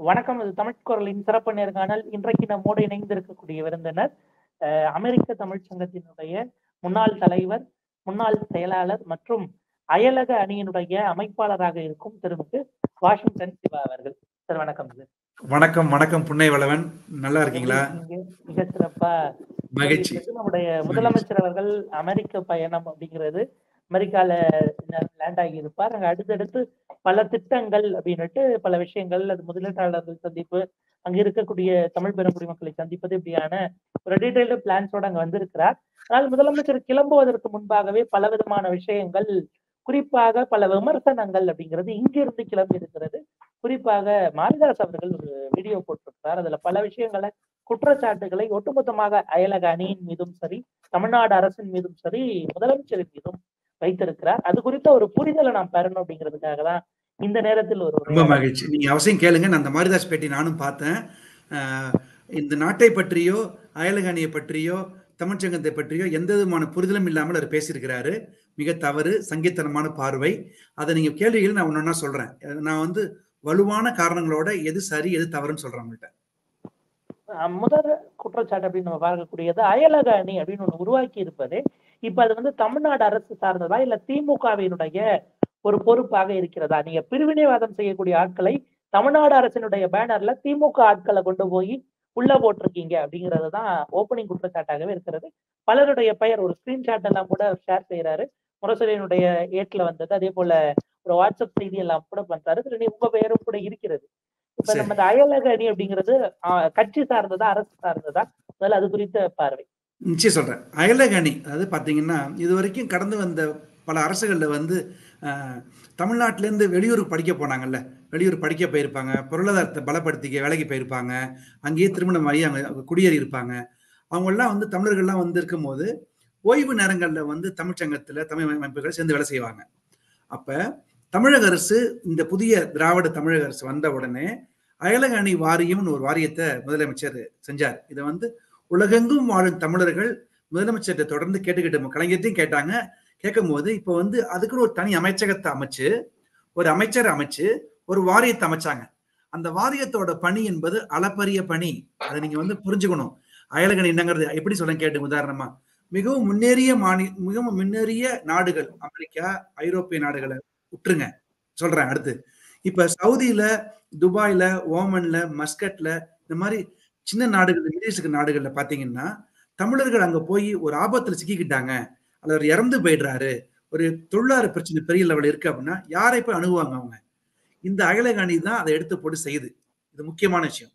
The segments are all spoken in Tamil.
வணக்கம். இது தமிழ் குரலின் சிறப்பு நேர்காணல் இன்றைக்கு நம்மோடு இணைந்திருக்கக்கூடிய விருந்தினர் அமெரிக்க தமிழ்ச் சங்கத்தினுடைய முன்னாள் தலைவர் முன்னாள் செயலாளர் மற்றும் அயலக அணியினுடைய அமைப்பாளராக இருக்கும் திருமிகு வாஷிங்டன் சிவா அவர்கள். சார் வணக்கம் சார். வணக்கம் வணக்கம் புன்னை வளவன். நல்லா இருக்கீங்களா? மிக சிறப்பா. மகிழ்ச்சி. நம்முடைய முதலமைச்சர் அவர்கள் அமெரிக்க பயணம் அப்படிங்கிறது அமெரிக்கால லேண்ட் ஆகி இருப்பார் அங்க அடுத்தடுத்து பல திட்டங்கள் அப்படின்னுட்டு பல விஷயங்கள் அது முதலீட்டாளர்கள் சந்திப்பு அங்க இருக்கக்கூடிய தமிழ் பெருங்குடி மக்களை சந்திப்பது இப்படியான ஒரு டீடைல்டு பிளான்ஸோட அங்க வந்திருக்கிறார். ஆனால் முதலமைச்சர் கிளம்புவதற்கு முன்பாகவே பல விதமான விஷயங்கள் குறிப்பாக பல விமர்சனங்கள் அப்படிங்கிறது இங்கிருந்து கிளம்பி இருக்கிறது. குறிப்பாக மாரிதாஸ் அவர்கள் ஒரு வீடியோ போட்டிருக்கிறார். அதுல பல விஷயங்களை குற்றச்சாட்டுகளை ஒட்டுமொத்தமாக அயலக அணியின் மீதும் சரி தமிழ்நாடு அரசின் மீதும் சரி முதலமைச்சரின் மீதும் வைத்திருக்கிறார். அது குறித்த ஒரு புரிதலை நாம் பெறணும் அப்படிங்கிறதுக்காக தான் இந்த நேரத்தில் ஒரு ரொம்ப மகிழ்ச்சி. நீங்க அவசியம் கேளுங்க. நான் அந்த மாரிதாஸ் பேட்டி நானும் பார்த்தேன். இந்த நாட்டை பற்றியோ அயலக அணியை பற்றியோ தமிழ்ச்சங்கத்தை பற்றியோ எந்த விதமான புரிதலும் இல்லாமல் அவர் பேசியிருக்கிறாரு. மிக தவறு சங்கீத்தனமான பார்வை. அதை நீங்க கேள்விகள் நான் ஒன்னொன்னா சொல்றேன். நான் வந்து வலுவான காரணங்களோட எது சரி எது தவறுன்னு சொல்றேன் உங்கள்கிட்ட முதல் குற்றச்சாட்டு அப்படின்னு நம்ம பார்க்கக்கூடியது அயலக அணி அப்படின்னு ஒண்ணு உருவாக்கி இருப்பது இப்ப அது வந்து தமிழ்நாடு அரசு சார்ந்ததா இல்ல திமுகவினுடைய ஒரு பொறுப்பாக இருக்கிறதா? நீங்க பிரிவினைவாதம் செய்யக்கூடிய ஆட்களை தமிழ்நாடு அரசினுடைய பேனர்ல திமுக ஆட்களை கொண்டு போய் உள்ள போட்டிருக்கீங்க அப்படிங்கிறது தான் ஓப்பனிங் குற்றச்சாட்டாகவே இருக்கிறது. பலருடைய பெயர் ஒரு ஸ்கிரீன்ஷாட் எல்லாம் கூட ஷேர் செய்யறாரு முரசொலியினுடைய ஏட்ல வந்தது. அதே போல ஒரு வாட்ஸ்அப் செய்தி எல்லாம் கூட பண்றாரு. இதுல நீ உங்க பெயரும் கூட இருக்கிறது. இப்ப. நம்ம இந்த அயலக அணி அப்படிங்கிறது ஆஹ், கட்சி சார்ந்ததா அரசு சார்ந்ததா? முதல்ல அது குறித்த பார்வை. நிச்சயம் சொல்கிறேன் அயலக அணி அதாவது பார்த்தீங்கன்னா இது வரைக்கும் கடந்து வந்த பல அரசுகளில் வந்து தமிழ்நாட்டிலேருந்து வெளியூருக்கு படிக்க போனாங்கல்ல. வெளியூர் படிக்க போயிருப்பாங்க பொருளாதாரத்தை பலப்படுத்திக்க வேலைக்கு போயிருப்பாங்க அங்கேயே திருமணம் ஆகி அங்கே குடியேறி இருப்பாங்க அவங்கெல்லாம் வந்து தமிழர்கள்லாம் வந்து இருக்கும்போது ஓய்வு நேரங்களில் வந்து தமிழ்ச்சங்கத்தில் தமிழ் அமைப்புகள் சேர்ந்து வேலை செய்வாங்க. அப்போ தமிழக அரசு இந்த புதிய திராவிட தமிழக அரசு வந்த உடனே அயலக அணி வாரியம்னு ஒரு வாரியத்தை முதலமைச்சர் செஞ்சார். இதை வந்து உலகெங்கும் வாழும் தமிழர்கள் முதலமைச்சர்கிட்ட தொடர்ந்து கேட்டுக்கிட்டு கலைஞர்த்தையும் கேட்டாங்க. கேட்கும் போது இப்போ வந்து அதுக்குன்னு ஒரு தனி அமைச்சகத்தை அமைச்சு ஒரு அமைச்சர் அமைச்சு ஒரு வாரியத்தை அமைச்சாங்க. அந்த வாரியத்தோட பணி என்பது அளப்பரிய பணி. அதை நீங்க வந்து புரிஞ்சுக்கணும். அயலகன் என்னங்கிறது எப்படி சொல்ல கேட்டு உதாரணமா. மிகவும் முன்னேறிய மாநில மிகவும் முன்னேறிய நாடுகள் அமெரிக்கா ஐரோப்பிய நாடுகளை விட்டுருங்க சொல்றேன் அடுத்து. இப்ப சவுதியில துபாயில ஓமன்ல மஸ்கட்ல இந்த மாதிரி சின்ன நாடுகள் மிடில் ஈஸ்ட் நாடுகள்ல பாத்தீங்கன்னா தமிழர்கள் அங்க போய் ஒரு ஆபத்துல சிக்கிக்கிட்டாங்க. அல்லது அவர் இறந்து போயிடுறாரு. ஒரு தொழிலாளர் பிரச்சனை பெரிய லெவல் இருக்கு அப்படின்னா யாரை போய் அணுகுவாங்க அவங்க? இந்த அயலக அணி தான் அதை எடுத்து போட்டு செய்யுது. இது முக்கியமான விஷயம்.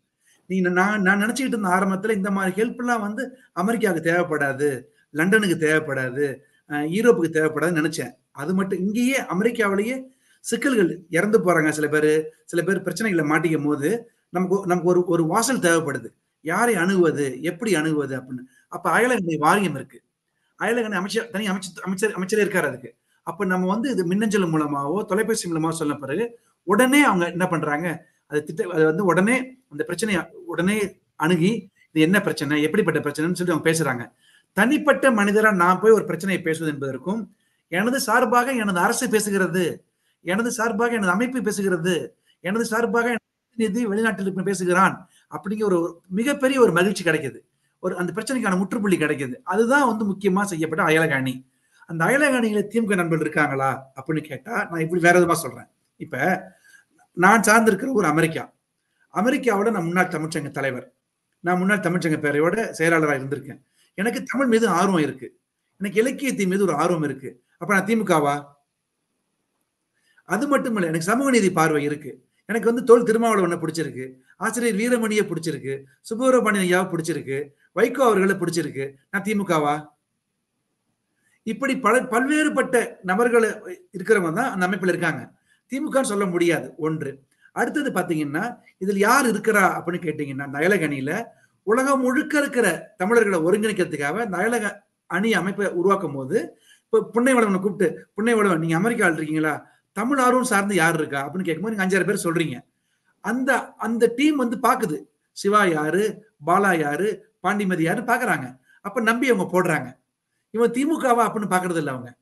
நீங்க நான் நான் நினைச்சுக்கிட்டு இருந்த ஆரம்பத்துல இந்த மாதிரி ஹெல்ப் எல்லாம் வந்து அமெரிக்காவுக்கு தேவைப்படாது லண்டனுக்கு தேவைப்படாது யூரோப்புக்கு தேவைப்படாதுன்னு நினைச்சேன். அது மட்டும் இங்கேயே அமெரிக்காவிலேயே சிக்கல்கள் இறந்து போறாங்க சில பேர். சில பேர் பிரச்சனைகளை மாட்டிக்கும் போது நமக்கு நமக்கு ஒரு ஒரு வாசல் தேவைப்படுது. யாரை அணுகுவது? எப்படி அணுகுவது அப்படின்னு. அப்ப அயலகனை வாரியம் இருக்கு. அயலகனை அமைச்சர் தனி அமைச்சர் அமைச்சர் அமைச்சரே இருக்காரு அதுக்கு. அப்ப நம்ம வந்து இது மின்னஞ்சல் மூலமாவோ தொலைபேசி மூலமாவோ சொன்ன பிறகு உடனே அவங்க என்ன பண்றாங்க? அது திட்ட அது வந்து உடனே அந்த பிரச்சனையை உடனே அணுகி இது என்ன பிரச்சனை? எப்படிப்பட்ட பிரச்சனைன்னு சொல்லி அவங்க பேசுறாங்க. தனிப்பட்ட மனிதரா நான் போய் ஒரு பிரச்சனையை பேசுவது என்பதற்கும் எனது சார்பாக எனது அரசு பேசுகிறது எனது சார்பாக எனது அமைப்பு பேசுகிறது எனது சார்பாக எனது பிரதிநிதி வெளிநாட்டில் பேசுகிறான் அப்படிங்கிற ஒரு மிகப்பெரிய ஒரு மகிழ்ச்சி கிடைக்குது. ஒரு அந்த பிரச்சனைக்கான முற்றுப்புள்ளி கிடைக்குது. அதுதான் வந்து முக்கியமா செய்யப்பட்ட அயலகாணி. அந்த அயலகாணியில திமுக நண்பர்கள் இருக்காங்களா அப்படின்னு கேட்டா நான் இப்படி வேற விதமா சொல்றேன். இப்ப நான் சார்ந்திருக்கிற ஒரு அமெரிக்கா. அமெரிக்காவோட நான் முன்னாள் தமிழ்ச்சங்க தலைவர். நான் முன்னாள் தமிழ்ச்சங்க பேரையோட செயலாளராக இருந்திருக்கேன். எனக்கு தமிழ் மீது ஆர்வம் இருக்கு. எனக்கு இலக்கியத்தின் மீது ஒரு ஆர்வம் இருக்கு. அப்ப நான் திமுகவா? அது மட்டும் இல்லை எனக்கு சமூக நீதி பார்வை இருக்கு. எனக்கு வந்து தோல் திருமாவளவனை பிடிச்சிருக்கு. ஆசிரியர் வீரமணியை பிடிச்சிருக்கு. சுப்பிரமணியன் ஐயாவை பிடிச்சிருக்கு. வைகோ அவர்களை பிடிச்சிருக்கு. நான் திமுகவா? இப்படி பல பல்வேறுபட்ட நபர்கள் இருக்கிறவங்க தான் அந்த அமைப்பில் இருக்காங்க. திமுகன்னு சொல்ல முடியாது. ஒன்று. அடுத்தது பார்த்தீங்கன்னா இதில் யார் இருக்கிறா அப்படின்னு கேட்டீங்கன்னா அந்த அயலக அணியில உலகம் முழுக்க இருக்கிற தமிழர்களை ஒருங்கிணைக்கிறதுக்காக இந்த அயலக அணி அமைப்பை உருவாக்கும் போது இப்போ புன்னைவளவனை கூப்பிட்டு புன்னைவளவன் நீங்க அமெரிக்காவில் இருக்கீங்களா? தமிழ் ஆர்வம் சார்ந்து யார் இருக்கா அப்படின்னு கேட்கும்போது நீங்க அஞ்சாறு பேர் சொல்றீங்க. அந்த அந்த டீம் வந்து பாக்குது. சிவா யாரு? பாலா யாரு? பாண்டிமதி யாரு பாக்குறாங்க. அப்ப நம்பி அவங்க போடுறாங்க. இவன் திமுகவா அப்படின்னு பாக்குறது இல்லை அவங்க.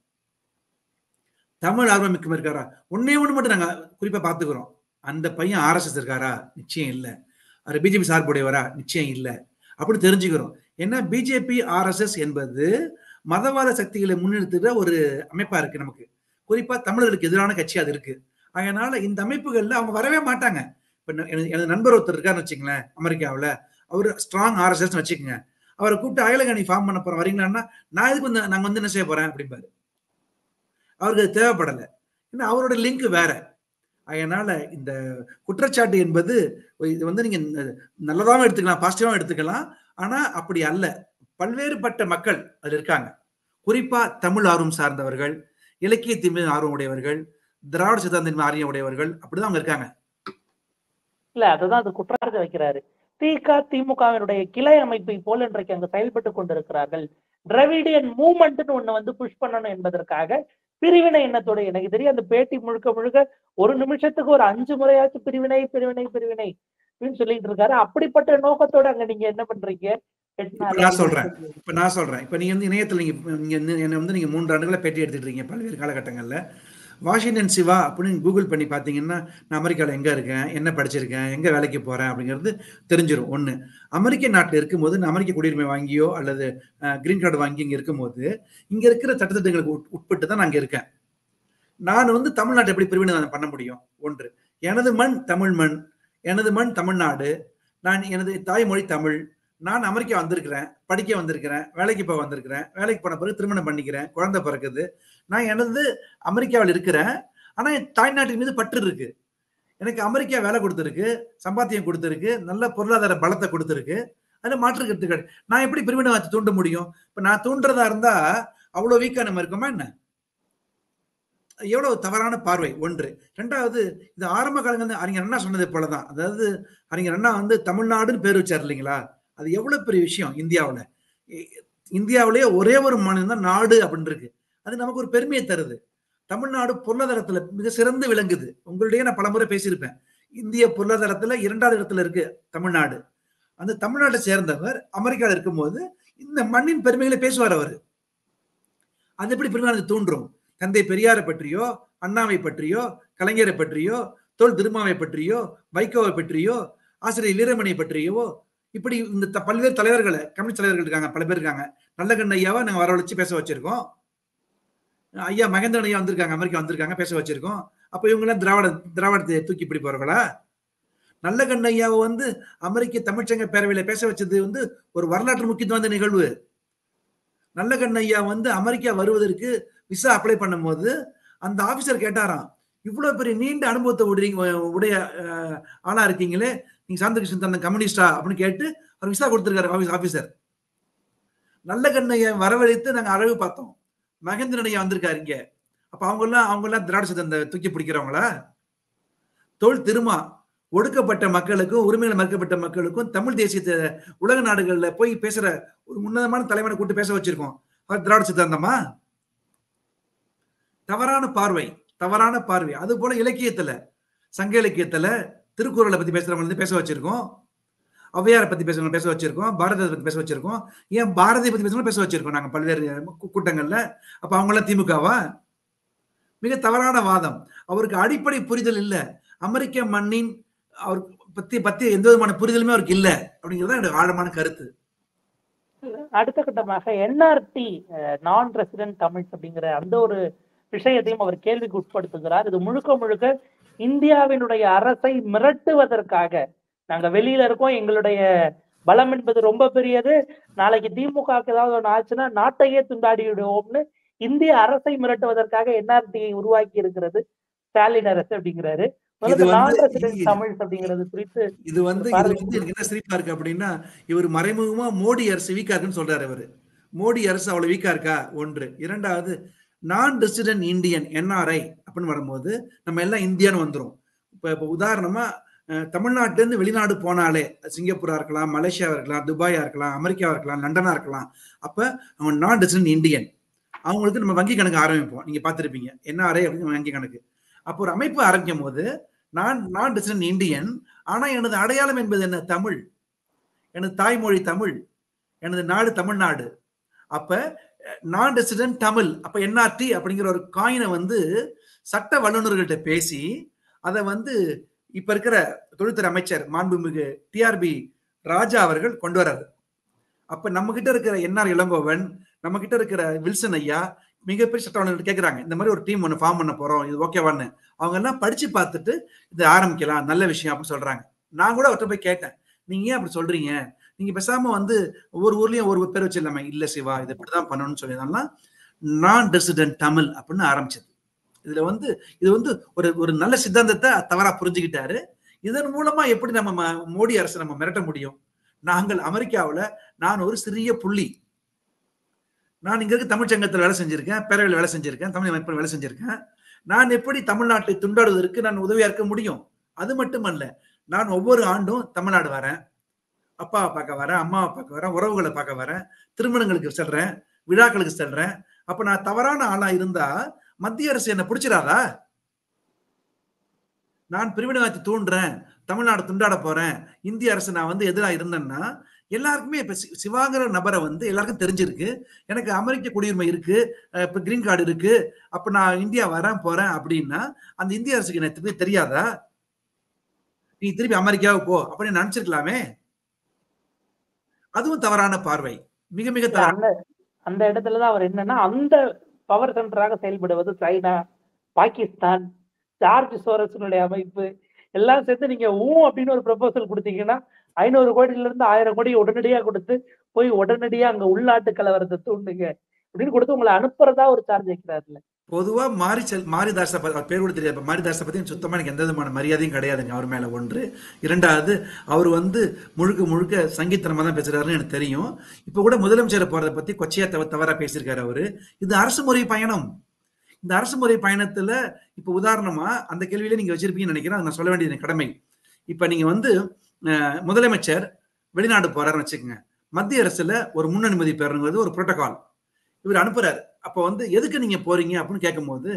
தமிழ் ஆர்வம் மிக்க இருக்காரா? ஒன்னே ஒண்ணு மட்டும் நாங்க குறிப்பா பாத்துக்கிறோம். அந்த பையன் ஆர்எஸ்எஸ் இருக்காரா? நிச்சயம் இல்லை. அவர் பிஜேபி சார்புடையவரா நிச்சயம் இல்லை. அப்படி தெரிஞ்சுக்கிறோம். ஏன்னா பிஜேபி ஆர்எஸ்எஸ் என்பது மதவாத சக்திகளை முன்னிறுத்துகிற ஒரு அமைப்பா இருக்கு நமக்கு. குறிப்பா தமிழர்களுக்கு எதிரான கட்சி அது இருக்கு. அதனால இந்த அமைப்புகள்ல அவங்க வரவே மாட்டாங்க. இப்ப எனது நண்பர் ஒருத்தர் இருக்காருன்னு வச்சுங்களேன் அமெரிக்காவில். அவர் ஸ்ட்ராங் ஆர்எஸ்எஸ் வச்சுக்கோங்க. அவரை கூப்பிட்டு அயலகணி ஃபார்ம் பண்ண போறோம் வரீங்களான்னா நான் இதுக்கு வந்து நாங்க வந்து என்ன செய்ய போறேன் அப்படிம்பாரு. அவருக்கு அது தேவைப்படலை. ஏன்னா அவரோட லிங்க் வேற. அதனால இந்த குற்றச்சாட்டு என்பது இது வந்து நீங்க நல்லதாகவும் எடுத்துக்கலாம் பாசிட்டிவாகவும் எடுத்துக்கலாம். ஆனா அப்படி அல்ல. பல்வேறுபட்ட மக்கள் அதில் இருக்காங்க. குறிப்பா தமிழ் ஆர்வம் சார்ந்தவர்கள் இலக்கியத்தின் மீது ஆர்வம் உடையவர்கள் திராவிட சித்தாந்தின் மீது ஆர்வம் உடையவர்கள் அப்படிதான் அவங்க இருக்காங்க. இல்ல அதுதான் அது குற்றச்சாட்டு வைக்கிறாரு. திக திமுகவினுடைய கிளை அமைப்பை போல் இன்றைக்கு அங்கு செயல்பட்டு கொண்டிருக்கிறார்கள். டிரவிடியன் மூவ்மெண்ட்னு ஒண்ணு வந்து புஷ் பண்ணணும் என்பதற்காக பிரிவினை எண்ணத்தோட எனக்கு தெரியும். அந்த பேட்டி முழுக்க முழுக்க ஒரு நிமிஷத்துக்கு ஒரு அஞ்சு முறையாச்சும் பிரிவினை பிரிவினை பிரிவினை அப்படின்னு சொல்லிட்டு இருக்காரு. அப்படிப்பட்ட நோக்கத்தோட அங்க நீங்க என்ன பண்றீங்க? நான் சொல்றேன். இப்ப நான் சொல்றேன். இப்ப நீங்க வந்து இணையத்துல நீங்க நீங்க என்னை வந்து நீங்க மூன்று ஆண்டுகளா பேட்டி எடுத்துட்டு இருக்கீங்க பல்வேறு காலகட்டங்கள்ல. வாஷிங்டன் சிவா அப்படின்னு கூகுள் பண்ணி பார்த்தீங்கன்னா நான் அமெரிக்காவில் எங்கே இருக்கேன்? என்ன படிச்சிருக்கேன்? எங்கே வேலைக்கு போகிறேன் அப்படிங்கிறது தெரிஞ்சிடும் ஒன்று அமெரிக்க நாட்டில் இருக்கும்போது நான் அமெரிக்க குடியுரிமை வாங்கியோ அல்லது கிரீன் கார்டு வாங்கி இங்கே இருக்கும்போது இங்கே இருக்கிற சட்டத்திட்டங்களுக்கு உட்- உட்பட்டு தான் நான் இங்கே இருக்கேன். நான் வந்து தமிழ்நாட்டை எப்படி பிரிவினை பண்ண முடியும்? ஒன்று எனது மண் தமிழ் மண் எனது மண் தமிழ்நாடு நான் எனது தாய்மொழி தமிழ் நான் அமெரிக்கா வந்திருக்கிறேன் படிக்க வந்திருக்கிறேன் வேலைக்கு போக வந்திருக்கிறேன் வேலைக்கு போன பிறகு திருமணம் பண்ணிக்கிறேன் குழந்தை பிறக்குது. நான் எனது அமெரிக்காவில் இருக்கிறேன் ஆனால் என் தாய்நாட்டின் மீது பற்று இருக்கு. எனக்கு அமெரிக்கா வேலை கொடுத்துருக்கு சம்பாத்தியம் கொடுத்துருக்கு நல்ல பொருளாதார பலத்தை கொடுத்துருக்கு. அதில் மாற்று கருத்து கிடையாது நான் எப்படி பிரிவினைவாதத்தை தூண்ட முடியும்? இப்போ நான் தூண்டுறதா இருந்தா அவ்வளோ வீக்கா நம்ம இருக்கோமா என்ன? எவ்வளவு தவறான பார்வை? ஒன்று. ரெண்டாவது இது ஆரம்ப காலங்கள் அறிஞர் அண்ணா சொன்னது போலதான். அதாவது அறிஞர் அண்ணா வந்து தமிழ்நாடுன்னு பேர் வச்சார் இல்லைங்களா? அது எவ்வளவு பெரிய விஷயம் இந்தியாவில்? இந்தியாவிலேயே ஒரே ஒரு மாநிலம் தான் நாடு அப்படின்னு இருக்கு. அது நமக்கு ஒரு பெருமையை தருது. தமிழ்நாடு பொருளாதாரத்துல மிக சிறந்து விளங்குது. உங்களிடையே நான் பலமுறை பேசியிருப்பேன். இந்திய பொருளாதாரத்துல இரண்டாவது இடத்துல இருக்கு தமிழ்நாடு. அந்த தமிழ்நாட்டை சேர்ந்தவர் அமெரிக்காவில் இருக்கும்போது இந்த மண்ணின் பெருமைகளை பேசுவார் அவர். அது எப்படி பெருமையானது தூண்டும் தந்தை பெரியாரை பற்றியோ அண்ணாவை பற்றியோ கலைஞரை பற்றியோ தோல் திருமாவை பற்றியோ வைகோவை பற்றியோ ஆசிரியர் வீரமணியை பற்றியோ இப்படி இந்த பல்வேறு தலைவர்களை கம்யூனிஸ்ட் தலைவர்கள் இருக்காங்க பல பேர் இருக்காங்க. நல்ல கண்ண ஐயாவை நாங்க வரவழைச்சு பேச வச்சிருக்கோம். ஐயா மகேந்திரன் ஐயா வந்திருக்காங்க அமெரிக்கா வந்திருக்காங்க பேச வச்சிருக்கோம். அப்போ இவங்கெல்லாம் திராவிட திராவிடத்தை தூக்கி இப்படி போறவங்களா நல்ல ஐயாவை வந்து அமெரிக்க தமிழ்ச்சங்க பேரவையில் பேச வச்சது வந்து ஒரு வரலாற்று முக்கியத்துவம் வாய்ந்த நிகழ்வு. நல்ல ஐயா வந்து அமெரிக்கா வருவதற்கு விசா அப்ளை பண்ணும்போது அந்த ஆஃபீஸர் கேட்டாராம் இவ்வளவு பெரிய நீண்ட அனுபவத்தை உடைய உடைய ஆளா இருக்கீங்களே. நீங்க சாந்த கிருஷ்ணன் தன்னை கம்யூனிஸ்டா அப்படின்னு கேட்டு அவர் விசா கொடுத்திருக்காரு ஆபீஸ் ஆபீசர் நல்ல கண்ணையை வரவழைத்து நாங்க அழகு பார்த்தோம். மகேந்திரனையா வந்திருக்காரு இங்க. அப்ப அவங்க எல்லாம் அவங்க எல்லாம் திராவிட சித்தந்த தூக்கி பிடிக்கிறவங்களா? தொழில் திருமா ஒடுக்கப்பட்ட மக்களுக்கும் உரிமைகள் மறுக்கப்பட்ட மக்களுக்கும் தமிழ் தேசியத்தை உலக நாடுகள்ல போய் பேசுற ஒரு உன்னதமான தலைவனை கூட்டு பேச வச்சிருக்கோம். அவர் திராவிட தந்தமா தவறான பார்வை. தவறான பார்வை. அது போல இலக்கியத்துல சங்க இலக்கியத்துல திருக்குறளை பத்தி பேசுறவங்க வந்து பேச வச்சிருக்கோம். ஔவையாரை பத்தி பேசுறவங்க பேச வச்சிருக்கோம். பாரதியை பத்தி பேச வச்சிருக்கோம். ஏன் பாரதியை பத்தி பேசுறவங்க பேச வச்சிருக்கோம். நாங்க பல்வேறு கூட்டங்கள்ல. அப்ப அவங்களாம் திமுகவா? மிக தவறான வாதம். அவருக்கு அடிப்படை புரிதல் இல்லை. அமெரிக்க மண்ணின் அவர் பத்தி பத்தி எந்த விதமான புரிதலுமே அவருக்கு இல்ல அப்படிங்கிறது தான் என்னோட ஆழமான கருத்து. அடுத்த கட்டமாக என்ஆர்டி நான் ரெசிடென்ட் தமிழ்ஸ் அப்படிங்கிற அந்த ஒரு விஷயத்தையும் அவர் கேள்விக்கு உட்படுத்துகிறார். இது முழுக்க முழுக்க இந்தியாவினுடைய அரசை மிரட்டுவதற்காக. நாங்க வெளியில இருக்கோம் எங்களுடைய பலம் என்பது ரொம்ப பெரியது. நாளைக்கு திமுகவுக்கு ஏதாவது ஒன்று ஆச்சுன்னா நாட்டையே துண்டாடி விடுவோம்னு இந்திய அரசை மிரட்டுவதற்காக என்ஆர்டியை உருவாக்கி இருக்கிறது ஸ்டாலின் அரசு அப்படிங்கிறாரு. இது வந்து- என்ன சிரிப்பா இருக்கு அப்படின்னா இவர் மறைமுகமா மோடி அரசு வீக்கா இருக்குன்னு சொல்றாரு அவரு மோடி அரசு அவ்வளவு வீக்கா இருக்கா? ஒன்று. இரண்டாவது நான் ரெசிடென்ட் இந்தியன் என்ஆர்ஐ அப்படின்னு வரும்போது நம்ம எல்லாம் இந்தியான்னு வந்துடும் இப்போ இப்போ உதாரணமாக தமிழ்நாட்டிலேருந்து வெளிநாடு போனாலே சிங்கப்பூரா இருக்கலாம் மலேசியாவாக இருக்கலாம் துபாயாக இருக்கலாம் அமெரிக்காவாக இருக்கலாம் லண்டனாக இருக்கலாம். அப்போ அவங்க நான் ரெசிடென்ட் இந்தியன் அவங்களுக்கு நம்ம வங்கி கணக்கு ஆரம்பிப்போம். நீங்கள் பார்த்துருப்பீங்க. என்ஆர்ஐ அப்படின்னு வங்கி கணக்கு. அப்போ ஒரு அமைப்பு ஆரம்பிக்கும் போது நான் நான் ரெசிடென்ட் இந்தியன் ஆனால் எனது அடையாளம் என்பது என்ன? தமிழ். எனது தாய்மொழி தமிழ். எனது நாடு தமிழ்நாடு. அப்ப நான் ரெசிடென்ட் தமிழ் அப்ப என்ஆர்டி அப்படிங்கிற ஒரு காயினை வந்து சட்ட வல்லுநர்கள்ட்ட பேசி அதை வந்து இப்ப இருக்கிற தொழில்துறை அமைச்சர் மாண்புமிகு டிஆர்பி ராஜா அவர்கள் கொண்டு வர்றாரு. அப்ப நம்ம கிட்ட இருக்கிற என்ஆர் இளங்கோவன் நம்ம கிட்ட இருக்கிற வில்சன் ஐயா மிகப்பெரிய சட்ட வல்லுநர்கள் கேட்கிறாங்க இந்த மாதிரி ஒரு டீம் ஒன்று ஃபார்ம் பண்ண போறோம் இது ஓகேவான்னு அவங்க எல்லாம் படிச்சு பார்த்துட்டு இதை ஆரம்பிக்கலாம் நல்ல விஷயம் அப்படின்னு சொல்றாங்க. நான் கூட அவர்கிட்ட போய் கேட்டேன். நீங்க ஏன் அப்படி சொல்றீங்க? நீங்க பேசாம வந்து ஒவ்வொரு ஊர்லயும் ஒரு பேர் வச்சிடலாமே. இல்ல சிவா இது இப்படிதான் பண்ணணும்னு சொல்லியிருந்தாங்கன்னா நான் ரெசிடென்ட் தமிழ் அப்படின்னு ஆரம்பிச்சது. இதுல வந்து இது வந்து ஒரு ஒரு நல்ல சித்தாந்தத்தை தவறா புரிஞ்சுக்கிட்டாரு. இதன் மூலமா எப்படி நம்ம ம- மோடி அரசு நம்ம மிரட்ட முடியும்? நாங்கள் அமெரிக்காவில் நான் ஒரு சிறிய புள்ளி. நான் இங்க இருக்க தமிழ் சங்கத்தில் வேலை செஞ்சிருக்கேன் பேரவையில் வேலை செஞ்சிருக்கேன் தமிழ் அமைப்பில் வேலை செஞ்சிருக்கேன். நான் எப்படி தமிழ்நாட்டை துண்டாடுவதற்கு நான் உதவியா இருக்க முடியும்? அது மட்டுமல்ல நான் ஒவ்வொரு ஆண்டும் தமிழ்நாடு வரேன். அப்பாவை பார்க்க வரேன் அம்மாவை பார்க்க வரேன் உறவுகளை பார்க்க வரேன் திருமணங்களுக்கு செல்றேன் விழாக்களுக்கு செல்றேன். அப்ப நான் தவறான ஆளா இருந்தா மத்திய அரசு என்ன பிடிச்சிடாதா? நான் பிரிவினைவாதத்தை தூண்டுறேன் தமிழ்நாடு துண்டாட போறேன் இந்திய அரசு நான் வந்து எதிராக இருந்தேன்னா எல்லாருக்குமே இப்ப சிவாங்கிற நபரை வந்து எல்லாருக்கும் தெரிஞ்சிருக்கு. எனக்கு அமெரிக்க குடியுரிமை இருக்கு இப்ப கிரீன் கார்டு இருக்கு அப்ப நான் இந்தியா வரேன் போறேன் அப்படின்னா அந்த இந்திய அரசுக்கு எனக்கு தெரியாதா? நீ திருப்பி அமெரிக்காவுக்கு போ அப்படின்னு நினைச்சிருக்கலாமே. அதுவும் தவறான பார்வை. மிக மிக அந்த இடத்துலதான் அவர் என்னன்னா அந்த பவர் சென்டராக செயல்படுவது சைனா பாகிஸ்தான் ஜார்ஜ் சோரஸினுடைய அமைப்பு. எல்லாம் சேர்த்து நீங்க ஊ அப்படின்னு ஒரு ப்ரொபோசல் கொடுத்தீங்கன்னா ஐநூறு கோடியில இருந்து ஆயிரம் கோடி உடனடியா கொடுத்து போய் உடனடியா அங்க உள்நாட்டு கலவரத்தை தூண்டுங்க. அப்படின்னு கொடுத்து உங்களை அனுப்புறதா ஒரு சார்ஜ் வைக்கிறாருல்ல. பொதுவா மாரி செல் மாரிதாச அவர் பேர் கூட தெரியாது. மாரிதாச பத்தி சுத்தமா எனக்கு எந்த விதமான மரியாதையும் கிடையாதுங்க. அவர் மேல ஒன்று. இரண்டாவது அவர் வந்து முழுக்க முழுக்க சங்கீத்தனமா தான் பேசுறாருன்னு எனக்கு தெரியும். இப்ப கூட முதலமைச்சரை போறதை பத்தி கொச்சையா தவ தவறா பேசியிருக்காரு அவரு. இது அரசு முறை பயணம். இந்த அரசு முறை பயணத்துல இப்ப உதாரணமா அந்த கேள்வியில நீங்க வச்சிருப்பீங்கன்னு நினைக்கிறேன். நான் சொல்ல வேண்டியது கடமை. இப்ப நீங்க வந்து முதலமைச்சர் வெளிநாடு போறாருன்னு வச்சுக்கோங்க. மத்திய அரசுல ஒரு முன் அனுமதி பெறணுங்கிறது ஒரு புரோட்டோகால் இவர் அனுப்புறாரு. அப்ப வந்து எதுக்கு நீங்க போறீங்க? அப்படின்னு கேட்கும்போது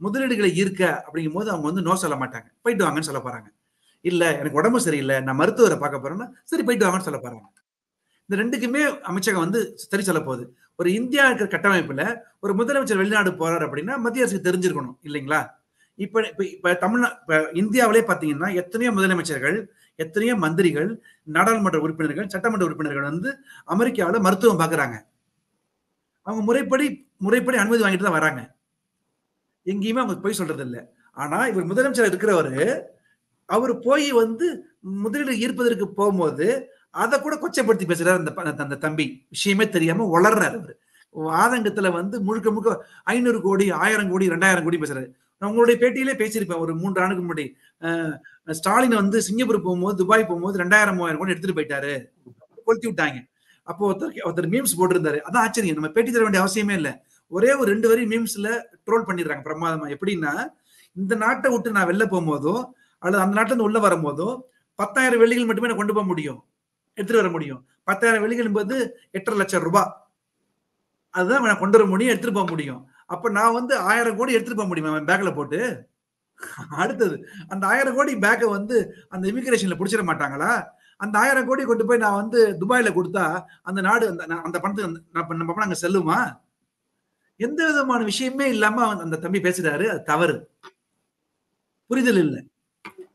முதலீடுகளை ஈர்க்க அப்படிங்கும் போது அவங்க வந்து நோ சொல்ல மாட்டாங்க. போயிட்டு வாங்கன்னு சொல்ல போறாங்க. இல்ல எனக்கு உடம்பு சரியில்லை. நான் மருத்துவரை பார்க்க போறேன்னா சரி போயிட்டு வாங்கன்னு சொல்ல போறாங்க. இந்த ரெண்டுக்குமே அமைச்சகம் வந்து சரி சொல்ல போகுது. ஒரு இந்தியா இருக்கிற கட்டமைப்புல ஒரு முதலமைச்சர் வெளிநாடு போறாரு அப்படின்னா மத்திய அரசுக்கு தெரிஞ்சிருக்கணும் இல்லைங்களா? இப்ப இப்ப இப்ப தமிழ்நா இப்ப இந்தியாவிலே பாத்தீங்கன்னா எத்தனையோ முதலமைச்சர்கள் எத்தனையோ மந்திரிகள் நாடாளுமன்ற உறுப்பினர்கள் சட்டமன்ற உறுப்பினர்கள் வந்து அமெரிக்காவில் மருத்துவம் பாக்குறாங்க. அவங்க முறைப்படி முறைப்படி அனுமதி வாங்கிட்டு தான் வராங்க. எங்கேயுமே அவங்க போய் சொல்றது இல்லை ஆனா இவர் முதலமைச்சர் இருக்கிறவரு அவர் போய் வந்து முதலீடு ஈர்ப்பதற்கு போகும்போது அதை கூட கொச்சைப்படுத்தி பேசுறாரு அந்த அந்த தம்பி. விஷயமே தெரியாம வளர்றாரு அவரு. ஆதங்கத்துல வந்து முழுக்க முழுக்க ஐநூறு கோடி ஆயிரம் கோடி ரெண்டாயிரம் கோடி பேசுறாரு. நான் உங்களுடைய பேட்டியிலே பேசியிருப்பேன். ஒரு மூன்று ஆண்டுக்கு முன்னாடி ஸ்டாலின் வந்து சிங்கப்பூர் போகும்போது துபாய் போகும்போது ரெண்டாயிரம் மூவாயிரம் கோடி எடுத்துட்டு போயிட்டாரு. கொளுத்தி விட்டாங்க. அப்போ ஒருத்தர் ஒருத்தர் மீம்ஸ் போட்டிருந்தாரு. அதான் ஆச்சரியம். நம்ம பேட்டி தர வேண்டிய அவசியமே இல்லை. ஒரே ஒரு ரெண்டு வரி மீம்ஸ்ல ட்ரோல் பண்ணிடுறாங்க பிரமாதமா. எப்படின்னா இந்த நாட்டை விட்டு நான் வெளில போகும்போதோ அல்லது அந்த நாட்டுல இருந்து உள்ள வரும்போதோ பத்தாயிரம் வெள்ளிகள் மட்டுமே நான் கொண்டு போக முடியும். எடுத்துட்டு வர முடியும். பத்தாயிரம் வெள்ளிகள் போது எட்டரை லட்சம் ரூபாய் அதுதான் நான் கொண்டு வர முடியும் எடுத்துட்டு போக முடியும். அப்ப நான் வந்து ஆயிரம் கோடி எடுத்துட்டு போக முடியுமா? அவன் பேக்ல போட்டு? அடுத்தது அந்த ஆயிரம் கோடி பேக்கை வந்து அந்த இமிகிரேஷன்ல பிடிச்சிட மாட்டாங்களா? அந்த ஆயிரம் கோடி கொண்டு போய் நான் வந்து துபாயில கொடுத்தா அந்த நாடு அந்த அந்த பணத்துக்கு அந்த- நான் பணம் அங்க செல்லுமா? எந்த விதமான விஷயமே இல்லாம அந்த தம்பி பேசுறாரு. அது தவறு. புரிதல் இல்லை.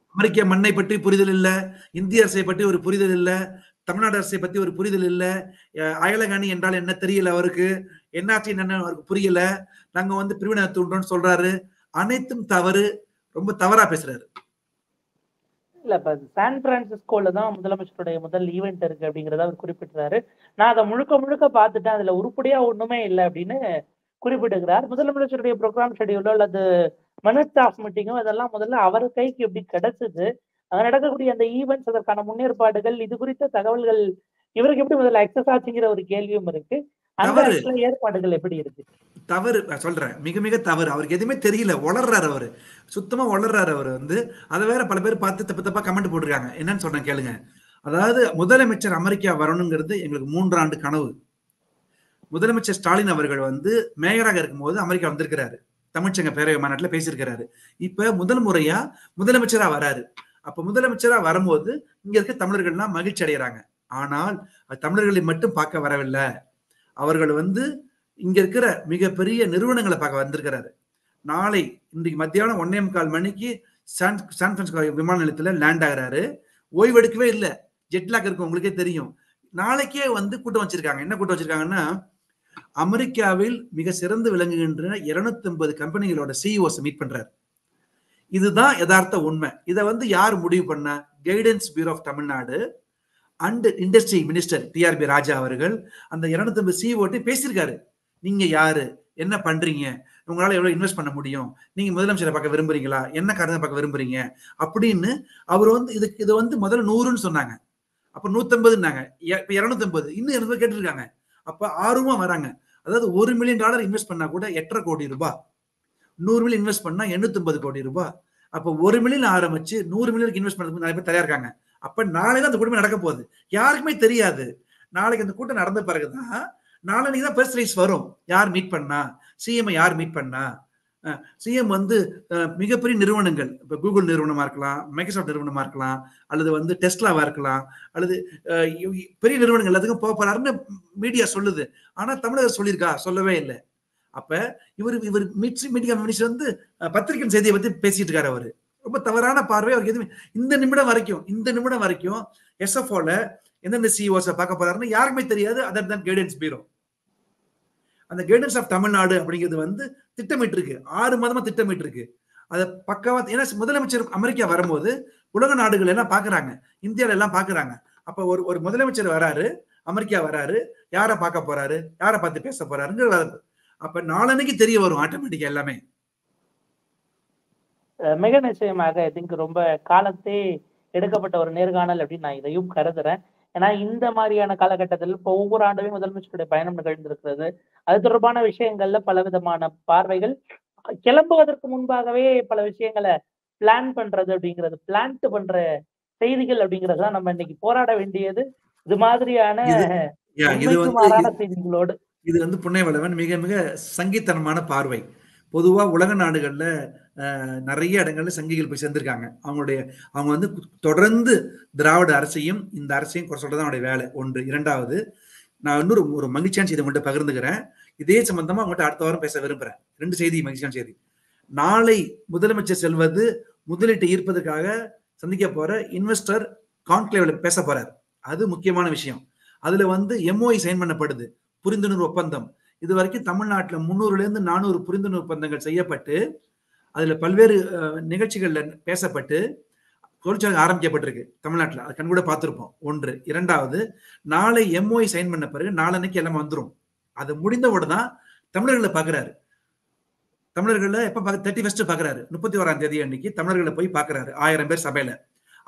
அமெரிக்க மண்ணை பற்றி புரிதல் இல்லை. இந்திய அரசை பற்றி ஒரு புரிதல் இல்லை. தமிழ்நாடு அரசை பத்தி ஒரு புரிதல் இல்லை. அயலகாணி என்றால் என்ன தெரியல அவருக்கு? என்னாச்சு என்ன அவருக்கு புரியல. நாங்க வந்து பிரிவினை தூண்டுறோம்னு சொல்றாரு. அனைத்தும் தவறு. ரொம்ப தவறா பேசுறாரு. இல்ல இப்ப சான் பிரான்சிஸ்கோல தான் முதலமைச்சருடைய முதல் ஈவெண்ட் இருக்கு அப்படிங்கறத அவர் குறிப்பிட்டாரு நான் அதை முழுக்க முழுக்க பார்த்துட்டேன். அதுல உருப்படியா ஒண்ணுமே இல்லை அப்படின்னு குறிப்பிட்டுக்கிறார். முதலமைச்சருடைய ப்ரோக்ராம் ஷெடியூலோ அல்லது மினிட்ஸ் ஆஃப் மீட்டிங்கோ அதெல்லாம் முதல்ல அவர் கைக்கு எப்படி கிடைச்சது? அங்க நடக்கக்கூடிய அந்த ஈவெண்ட்ஸ் அதற்கான முன்னேற்பாடுகள் இது குறித்த தகவல்கள் இவருக்கு எப்படி முதல்ல எக்ஸஸ் ஆச்சுங்கிற ஒரு கேள்வியும் இருக்கு. தவறு. ஏற்பாடுகள் எப்படி இருக்கு? தவறு சொல்றேன். மிக மிக தவறு. அவருக்கு எதுவுமே தெரியல. வளர்றாரு அவரு. சுத்தமா வளர்றாரு அவர் வந்து. அதை வேற பல பேர் பார்த்து தப்பு தப்பா கமெண்ட் போட்டிருக்காங்க. என்னன்னு சொல்றேன் கேளுங்க. அதாவது முதலமைச்சர் அமெரிக்கா வரணுங்கிறது எங்களுக்கு மூன்றாண்டு கனவு. முதலமைச்சர் ஸ்டாலின் அவர்கள் வந்து மேயராக இருக்கும்போது அமெரிக்கா வந்திருக்கிறாரு. தமிழ்ச்சங்க பேரவை மாநாட்டில் பேசியிருக்கிறாரு. இப்ப முதல் முறையா முதலமைச்சரா வராரு. அப்ப முதலமைச்சரா வரும்போது இங்க இருக்க தமிழர்கள்லாம் மகிழ்ச்சி அடைகிறாங்க ஆனால் தமிழர்களை மட்டும் பார்க்க வரவில்லை. அவர்கள் வந்து இங்க இருக்கிற மிகப்பெரிய நிறுவனங்களை பார்க்க வந்திருக்கிறாரு. நாளை இன்றைக்கு மத்தியானம் ஒன்னே முக்கால் மணிக்கு சான் சான் பிரான்சிஸ்கோ விமான நிலையத்தில் லேண்ட் ஆகிறாரு. ஓய்வெடுக்கவே இல்லை. ஜெட்லாக் இருக்கும் உங்களுக்கே தெரியும். நாளைக்கே வந்து கூட்டம் வச்சிருக்காங்க. என்ன கூட்டம் வச்சிருக்காங்கன்னா அமெரிக்காவில் மிக சிறந்து விளங்குகின்ற இருநூத்தி ஐம்பது கம்பெனிகளோட சிஇஓஸ் மீட் பண்றாரு. இதுதான் யதார்த்த உண்மை. இதை வந்து யார் முடிவு பண்ண? Guidance bureau of Tamil Nadu and industry minister T R B Raja அவர்கள் அந்த இருநூத்தி ஐம்பது சிஓட்டு பேசியிருக்காரு. நீங்க யாரு? என்ன பண்றீங்க? உங்களால எவ்வளவு இன்வெஸ்ட் பண்ண முடியும்? நீங்க முதலமைச்சரை பார்க்க விரும்புறீங்களா? என்ன காரணம் பார்க்க விரும்புறீங்க? அப்படின்னு அவர் வந்து இதுக்கு இதை வந்து முதல்ல நூறுன்னு சொன்னாங்க. அப்ப நூத்தம்பதுன்னாங்க. இப்ப இருநூத்தி ஐம்பது இன்னும் இருநூறு கேட்டிருக்காங்க. அப்ப ஆர்வமா வராங்க. அதாவது ஒரு மில்லியன் டாலர் இன்வெஸ்ட் பண்ணா கூட எட்டரை கோடி ரூபாய். நூறு மில்லியன் இன்வெஸ்ட் பண்ணா எண்ணூத்தி ஐம்பது கோடி ரூபாய். அப்ப ஒரு மில்லியன் ஆரம்பிச்சு நூறு மில்லியனுக்கு இன்வெஸ்ட் பண்ணுறதுக்கு நிறைய பேர் தயாரிருக்காங்க அப்ப நாளைக்கு அந்த கூட்டமே நடக்க போகுது. யாருக்குமே தெரியாது. நாளைக்கு அந்த கூட்டம் நடந்த பிறகுதான் நாளைக்கு தான் பிரஸ் ரைஸ் வரும். யார் மீட் பண்ணா? சிஎம் யார் மீட் பண்ணா? சிஎம் வந்து மிகப்பெரிய நிறுவனங்கள். இப்போ கூகுள் நிறுவனமா இருக்கலாம் மைக்ரோசாஃப்ட் நிறுவனமா இருக்கலாம் அல்லது வந்து டெஸ்லாவா இருக்கலாம் அல்லது பெரிய நிறுவனங்கள் எல்லாத்துக்கும் போக போறாருன்னு மீடியா சொல்லுது. ஆனா தமிழக சொல்லியிருக்கா? சொல்லவே இல்லை. அப்ப இவர் இவர் மீடியா மினிஸ்டர் வந்து பத்திரிகை செய்தியை பத்தி பேசிட்டு இருக்காரு அவரு. ரொம்ப தவறான பார்வை அவருக்கு எதுவுமே இந்த நிமிடம் வரைக்கும் இந்த நிமிடம் வரைக்கும் எஸ்எஃப்ஓல எந்தெந்த சிஓஸை பார்க்க போறாருன்னு யாருக்குமே தெரியாது அதர் தான் கைடன்ஸ் பீரோ அந்த கைடன்ஸ் ஆஃப் தமிழ்நாடு அப்படிங்கிறது வந்து திட்டமிட்டு இருக்கு ஆறு மாதமா திட்டமிட்டு இருக்கு அதை பக்கவா ஏன்னா முதலமைச்சர் அமெரிக்கா வரும்போது உலக நாடுகள் எல்லாம் பாக்குறாங்க இந்தியாவில எல்லாம் பாக்குறாங்க அப்ப ஒரு ஒரு முதலமைச்சர் வராரு அமெரிக்கா வராரு யாரை பார்க்க போறாரு யாரை பார்த்து பேச போறாருங்கிற வருது அப்ப நாளன்னைக்கு தெரிய வரும் ஆட்டோமேட்டிக்கா எல்லாமே. மிக நிச்சயமாக திங்க் ரொம்ப காலத்தே எடுக்கப்பட்ட ஒரு நேர்காணல் அப்படின்னு நான் இதையும் கருதுறேன். ஏன்னா இந்த மாதிரியான காலகட்டத்தில் இப்போ ஒவ்வொரு ஆண்டுமே முதலமைச்சருடைய பயணம் நிகழ்ந்திருக்கிறது. அது தொடர்பான விஷயங்கள்ல பல விதமான பார்வைகள். கிளம்புவதற்கு முன்பாகவே பல விஷயங்களை பிளான் பண்றது அப்படிங்கிறது பிளான்ட் பண்ற செய்திகள் அப்படிங்கிறது தான் நம்ம இன்னைக்கு போராட வேண்டியது. இது மாதிரியான செய்திகளோடு இது வந்து புண்ணியவளவன் மிக மிக சங்கித்தனமான பார்வை. பொதுவா உலக நாடுகள்ல நிறைய இடங்கள்ல சங்கிகள் போய் சேர்ந்திருக்காங்க. அவங்களுடைய அவங்க வந்து தொடர்ந்து திராவிட அரசையும் இந்த அரசையும் குறை சொல்றதான் அவனுடைய வேலை. ஒன்று. இரண்டாவது நான் இன்னொரு ஒரு மகிழ்ச்சியான செய்தி உங்கள்கிட்ட பகிர்ந்துக்கிறேன். இதே சம்பந்தமா உங்கள்கிட்ட அடுத்த வாரம் பேச விரும்புறேன். ரெண்டு செய்தி மகிழ்ச்சியான செய்தி. நாளை முதலமைச்சர் செல்வது முதலீட்டை ஈர்ப்பதற்காக சந்திக்க போற இன்வெஸ்டர் கான்க்ளேவ்ல பேச போறார். அது முக்கியமான விஷயம். அதுல வந்து எம்ஓஐ சைன் பண்ணப்படுது. புரிந்துணர்வு ஒப்பந்தம். இது வரைக்கும் தமிழ்நாட்டில் முந்நூறுல இருந்து நானூறு புரிந்துணர்வு ஒப்பந்தங்கள் செய்யப்பட்டு அதுல பல்வேறு நிகழ்ச்சிகள்ல பேசப்பட்டு தொழிற்சாலை ஆரம்பிக்கப்பட்டிருக்கு தமிழ்நாட்டில். அது கண் கூட பார்த்துருப்போம். ஒன்று. இரண்டாவது நாளை எம்ஓஐ சைன் பண்ண பிறகு நாளன்னைக்கு எல்லாம் வந்துடும் அது முடிந்த உடனே தமிழர்களை பார்க்குறாரு. தமிழர்களை எப்போ பார்க்க தேர்ட்டி ஃபஸ்ட்டு பார்க்குறாரு. முப்பத்தி ஓராம் தேதி அன்னைக்கு தமிழர்களை போய் பார்க்குறாரு. ஆயிரம் பேர் சபையில்.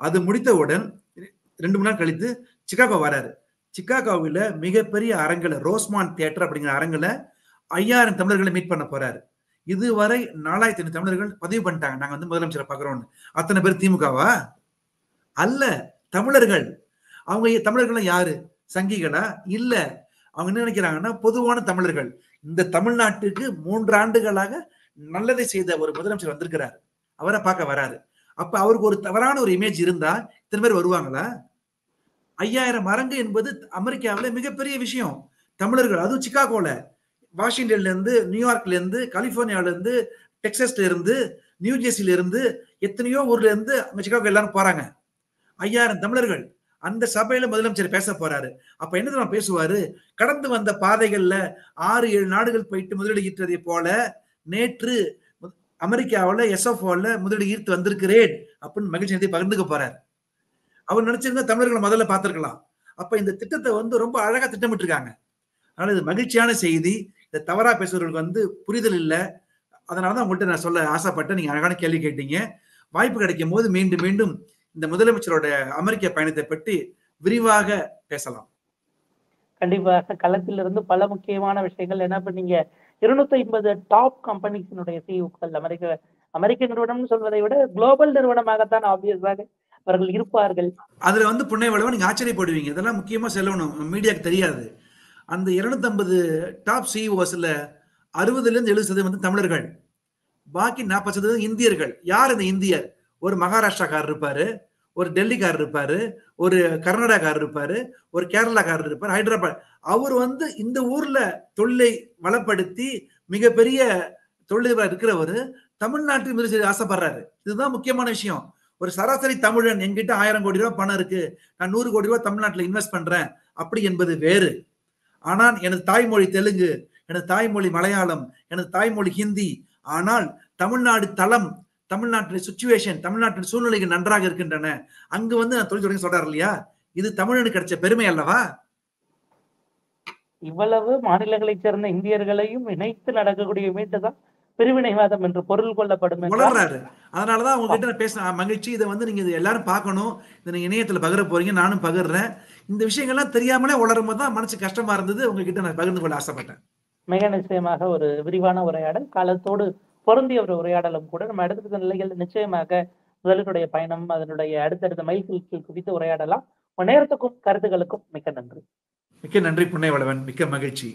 அது முடித்தவுடன் ரெண்டு மூணு நாள் கழித்து சிக்காகோ வராரு. சிக்காகோவில் மிகப்பெரிய அரங்கில் ரோஸ்மான் தியேட்டர் அப்படிங்கிற அரங்கில் ஐயாயிரம் தமிழர்களை மீட் பண்ண போறாரு. இதுவரை நாலாயிரத்தி ஐநூறு தமிழர்கள் பதிவு பண்ணிட்டாங்க. நாங்க வந்து முதலமைச்சரை பாக்குறோம்னு அத்தனை பேர் திமுகவா? அல்ல தமிழர்கள். அவங்க தமிழர்கள் யாரு? சங்கிகளா? இல்ல. அவங்க என்ன நினைக்கிறாங்கன்னா பொதுவான தமிழர்கள். இந்த தமிழ்நாட்டுக்கு மூன்று ஆண்டுகளாக நல்லதை செய்த ஒரு முதலமைச்சர் வந்திருக்கிறார். அவரை பார்க்க வராரு. அப்ப அவருக்கு ஒரு தவறான ஒரு இமேஜ் இருந்தா இத்தனை பேர் வருவாங்களா? ஐயாயிரம் மரங்கு என்பது அமெரிக்காவில் மிகப்பெரிய விஷயம். தமிழர்கள் அதுவும் சிக்காகோல. வாஷிங்டன்ல இருந்து நியூயார்க்ல இருந்து கலிபோர்னியால இருந்து இருந்து நியூ ஜெர்சில இருந்து எத்தனையோ ஊர்ல இருந்து அங்க சிக்காகோ எல்லாரும் போறாங்க. ஐயாயிரம் தமிழர்கள் அந்த சபையில முதலமைச்சர் பேச போறாரு. அப்ப என்ன தெரியுமா பேசுவாரு? கடந்து வந்த பாதைகள்ல ஆறு ஏழு நாடுகள் போயிட்டு முதலீடு ஈர்த்ததை போல நேற்று அமெரிக்காவில் எஸ்எஃப்ஓல முதலீடு ஈர்த்து வந்திருக்கிறேன் அப்படின்னு மகிழ்ச்சி பகிர்ந்துக்க போறாரு. அவர் நினைச்சிருந்தா தமிழர்களை முதல்ல பார்த்திருக்கலாம். அப்ப இந்த திட்டத்தை வந்து ரொம்ப அழகா திட்டமிட்டு இருக்காங்க அதனால இது மகிழ்ச்சியான செய்தி. இந்த தவறா பேசுறவர்களுக்கு வந்து புரிதல் இல்லை. அதனாலதான் உங்கள்கிட்ட நான் சொல்ல ஆசைப்பட்டேன். நீங்க அழகான கேள்வி கேட்டீங்க. வாய்ப்பு கிடைக்கும் போது மீண்டும் மீண்டும் இந்த முதலமைச்சரோட அமெரிக்க பயணத்தை பற்றி விரிவாக பேசலாம். கண்டிப்பாக. களத்திலிருந்து பல முக்கியமான விஷயங்கள். என்ன பண்ணீங்க இருநூத்தி ஐம்பது டாப் கம்பெனிஸினுடைய சிஇஓக்கள் அமெரிக்க அமெரிக்க நிறுவனம்னு சொல்வதை விட குளோபல் நிறுவனமாகத்தான் ஆப்வியஸாக அவர்கள் இருப்பார்கள். அதுல வந்து புண்ணை வளவன் நீங்க ஆச்சரியப்படுவீங்க. இதெல்லாம் முக்கியமா செல்லணும். மீடியாக்கு தெரியாது. அந்த இருநூத்தி ஐம்பது டாப் சிஇஓஸ்ல அறுபதுலேருந்து எழுபது சதவீதம் வந்து தமிழர்கள். பாக்கி நாற்பது சதவீதம் இந்தியர்கள். யார் இந்த இந்தியர்? ஒரு மகாராஷ்டிராக்காரர் இருப்பாரு ஒரு டெல்லிக்காரர் இருப்பாரு ஒரு கர்நாடகாக்காரர் இருப்பாரு ஒரு கேரளாக்காரர் இருப்பார் ஹைதராபாத். அவர் வந்து இந்த ஊர்ல தொழிலை வளப்படுத்தி மிகப்பெரிய தொழிலதிபர் இருக்கிறவர் தமிழ்நாட்டில் முதலீடு செய்ய ஆசைப்படுறாரு. இதுதான் முக்கியமான விஷயம். ஒரு சராசரி தமிழன் என்கிட்ட ஆயிரம் கோடி ரூபாய் பணம் இருக்கு. நான் நூறு கோடி ரூபாய் தமிழ்நாட்டில் இன்வெஸ்ட் பண்றேன். அப்படி என்பது வேறு. ஆனால் எனது தாய்மொழி தெலுங்கு எனது தாய்மொழி மலையாளம் எனது தாய்மொழி ஹிந்தி. ஆனால் தமிழ்நாடு தளம் தமிழ்நாட்டின் சுச்சுவேஷன் தமிழ்நாட்டின் சூழ்நிலைகள் நன்றாக இருக்கின்றன. அங்கு வந்து நான் தொழில் தொடங்கி சொல்றாரு இல்லையா? இது தமிழனுக்கு கிடைச்ச பெருமை அல்லவா? இவ்வளவு மாநிலங்களைச் சேர்ந்த இந்தியர்களையும் இணைத்து நடக்கக்கூடிய மீட்டுதான் பிரிவினைவாதம் என்று பொருள் கொள்ளப்படும் உணர்றாரு அதனாலதான் உங்ககிட்ட நான் பேசின மகிழ்ச்சி. இதை வந்து நீங்க எல்லாரும் பார்க்கணும். இதை நீங்க இணையத்துல பகிர போறீங்க. நானும் பகிர்றேன். இந்த விஷயங்கள்லாம் தெரியாமலே உளரும் போது தான் மனசு கஷ்டமா இருந்தது. உங்ககிட்ட நான் பகிர்ந்து கொள்ள ஆசைப்பட்டேன். மிக நிச்சயமாக ஒரு விரிவான உரையாடல். காலத்தோடு பொருந்திய ஒரு உரையாடலும் கூட நம்ம அடுத்த நிலைகள் நிச்சயமாக முதலீட்டுடைய பயணம் அதனுடைய அடுத்தடுத்த மைல்கல்கள் குறித்து உரையாடலாம். நேரத்துக்கும் கருத்துக்களுக்கும் மிக்க நன்றி. மிக்க நன்றி புன்னை வளவன் மிக்க மகிழ்ச்சி.